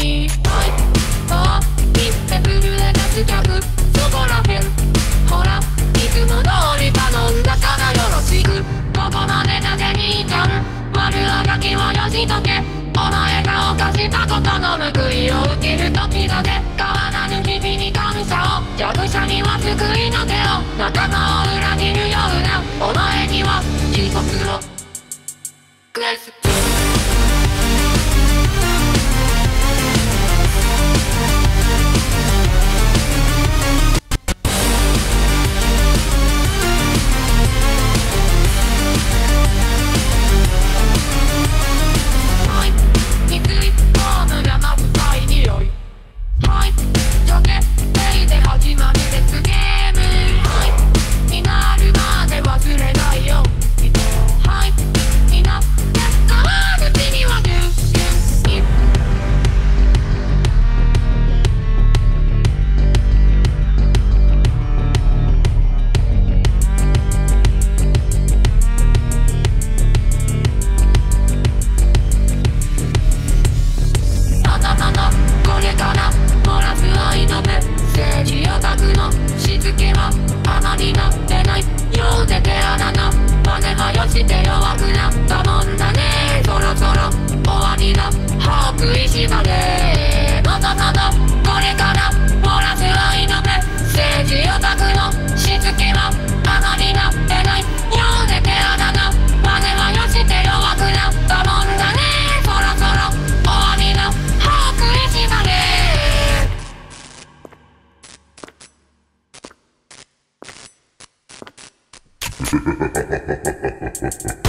ピーパイパてブルーがつかむそこらへほらいつも通り頼んだからよろしく。ここまでだぜにいたん悪あがきはよしとけお前が犯したことの報いを受ける時だぜ変わらぬ日々に感謝を弱者には救いの手を仲間を裏切るようなお前には地獄をクエストして弱くなったもんだね。そろそろ終わりだ。歯を食いしばれまだまだこれから漏らす愛のメッセージオタクのしつけはあまりな。ってない。ようで手穴な真似はよして弱くなったもんだね。そろそろ終わりだ。歯を食いしばれハハハハハフフフ。